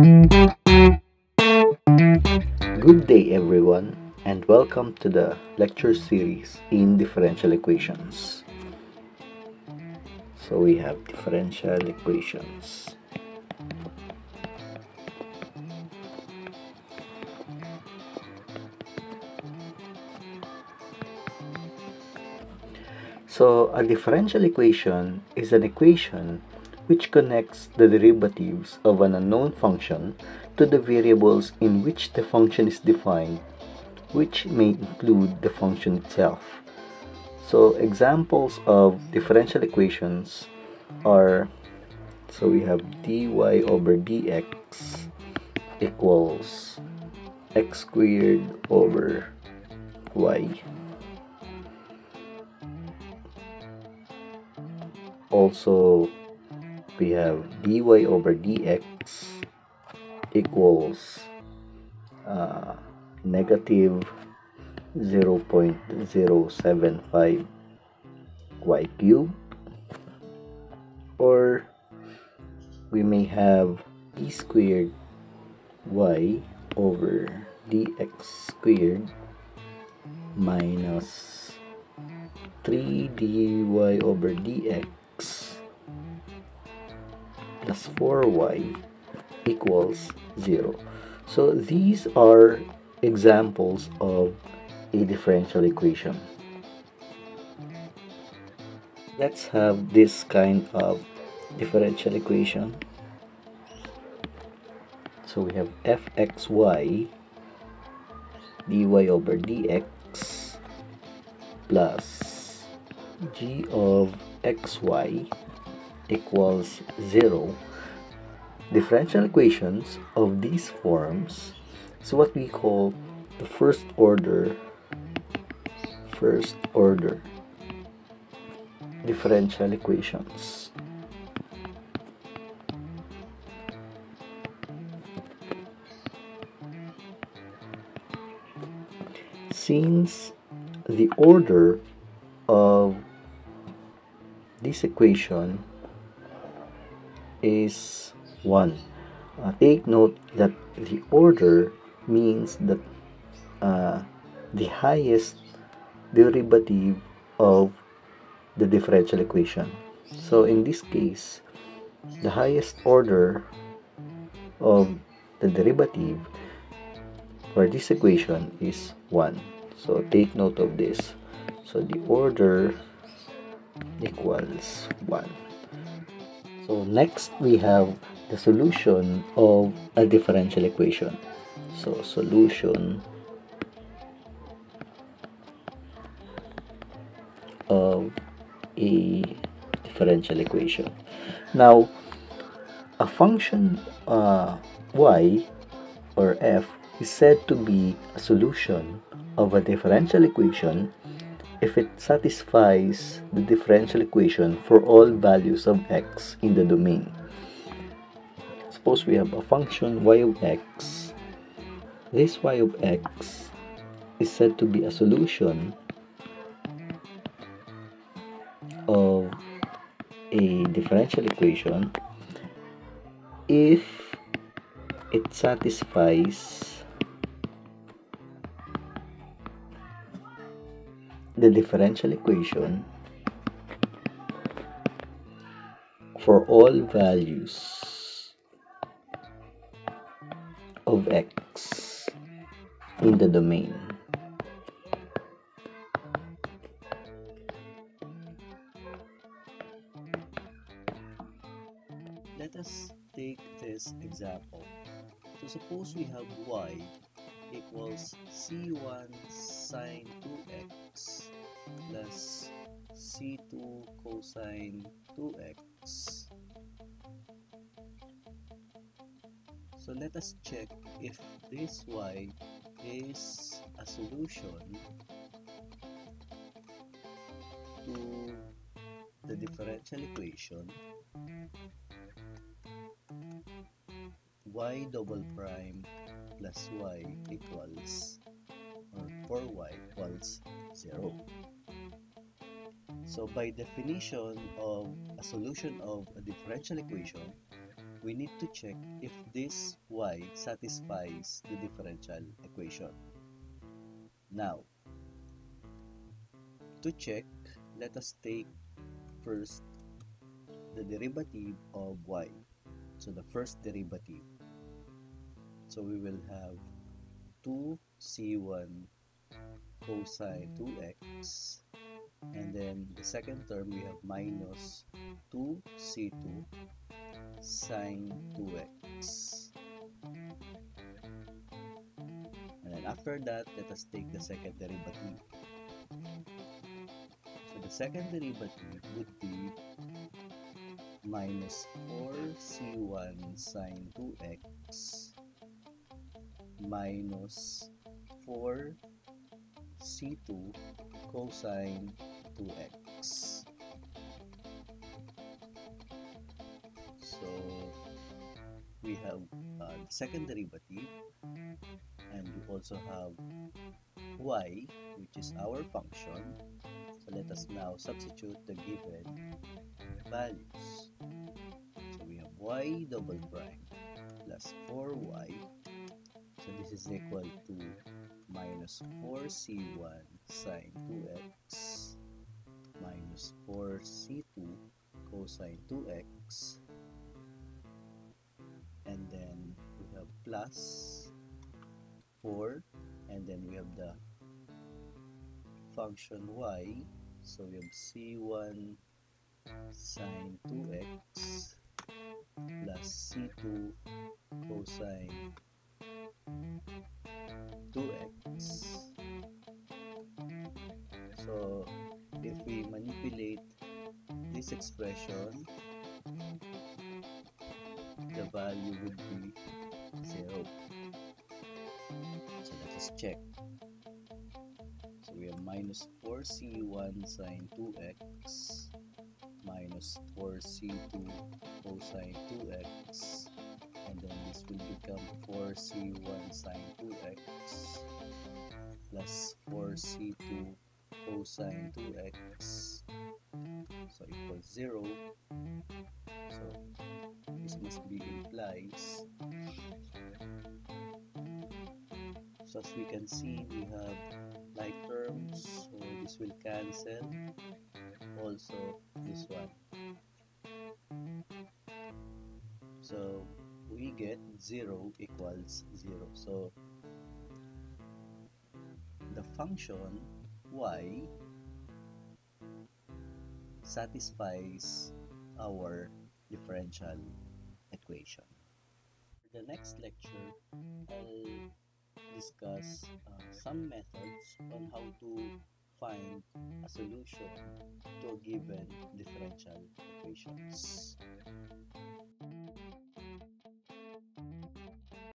Good day everyone and welcome to the lecture series in differential equations. So we have differential equations. So a differential equation is an equation which connects the derivatives of an unknown function to the variables in which the function is defined, which may include the function itself. So examples of differential equations are, so we have dy over dx equals x squared over y also we have dy over dx equals uh, negative 0.075 y cube or we may have e squared y over dx squared minus 3 dy over dx plus 4y equals 0. So these are examples of a differential equation. Let's have this kind of differential equation. So we have fxy dy over dx plus g of xy equals 0 differential equations of these forms so what we call the first order first order differential equations. Since the order of this equation is 1. Uh, take note that the order means that uh, the highest derivative of the differential equation. So in this case, the highest order of the derivative for this equation is 1. So take note of this. So the order equals 1. So next we have the solution of a differential equation. So solution of a differential equation. Now a function uh, y or f is said to be a solution of a differential equation if it satisfies the differential equation for all values of x in the domain. Suppose we have a function y of x. This y of x is said to be a solution of a differential equation if it satisfies the differential equation for all values of x in the domain. Let us take this example. So suppose we have y equals c1 sine 2x plus c2 cosine 2x. So let us check if this y is a solution to the differential equation y double prime plus y equals or 4y equals 0. So by definition of a solution of a differential equation, we need to check if this y satisfies the differential equation. Now, to check, let us take first the derivative of y. So the first derivative. So we will have 2c1 cosine 2x and then the second term we have minus 2c2 sine 2x and then after that let us take the second derivative. So the second derivative would be minus 4c1 sine 2x minus 4 c2 cosine 2x. So we have uh, second derivative and we also have y which is our function. So let us now substitute the given values. So we have y double prime plus 4y. So this is equal to minus 4c1 sine 2x minus 4c2 cosine 2x and then we have plus 4 and then we have the function y. So we have c1 sine 2x plus c2 cosine expression the value would be 0 so let us check. So we have minus 4c1 sine 2x minus 4c2 cosine 2x and then this will become 4c1 sine 2x plus 4c2 cosine 2x so equals 0 so this must be implies so as we can see we have like terms so this will cancel. Also this one. So we get 0 equals 0 so the function y satisfies our differential equation. For the next lecture, I'll discuss uh, some methods on how to find a solution to a given differential equations.